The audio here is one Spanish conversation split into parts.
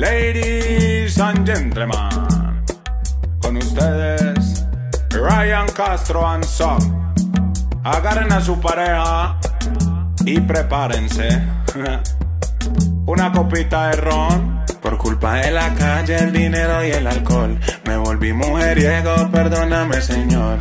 Ladies and gentlemen, con ustedes Ryan Castro and Son. Agarren a su pareja y prepárense. Una copita de ron. Por culpa de la calle, el dinero y el alcohol. Me volví mujeriego, perdóname, señor.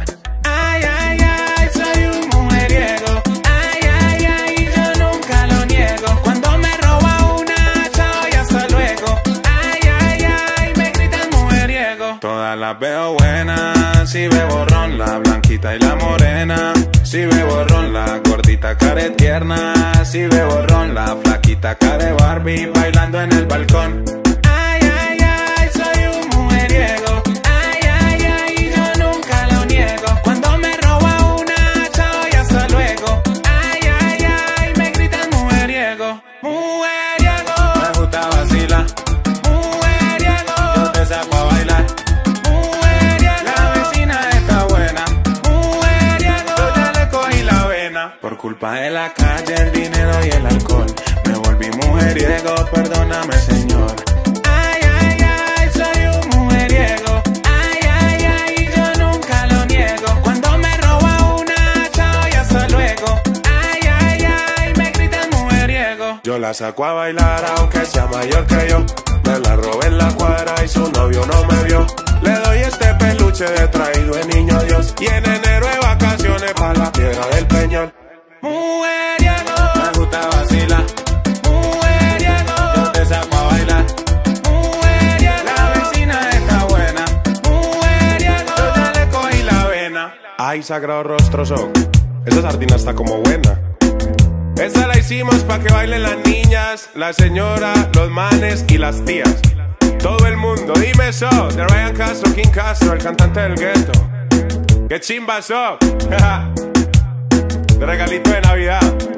Todas las veo buenas, si veo ron, la blanquita y la morena. Si veo ron, la gordita care tierna. Si veo ron, la flaquita care Barbie bailando en el balcón. Ay, ay, ay, soy un mujeriego. Ay, ay, ay, yo nunca lo niego. Cuando me roba una, chao y hasta luego. Ay, ay, ay, me gritan. Mujeriego. Por culpa de la calle, el dinero y el alcohol. Me volví mujeriego, perdóname, señor. Ay, ay, ay, soy un mujeriego. Ay, ay, ay, yo nunca lo niego. Cuando me roba una, chao y hasta luego. Ay, ay, ay, me gritan mujeriego. Yo la saco a bailar, aunque sea mayor que yo. Me la robé traído de niño Dios. Y en enero de vacaciones pa' la piedra del peñón. Mujeriego, me gusta vacilar. Mujeriego, yo te saco a bailar. Mujeriego, la vecina está buena. Mujeriego, yo ya le cogí la vena. Ay, sagrado rostro son. Esa sardina está como buena. Esta la hicimos pa' que bailen las niñas, la señora, los manes y las tías. Todo el mundo, dime eso de Ryan Castro, King Castro, el cantante del gueto. ¡Qué chimba eso! de regalito de Navidad.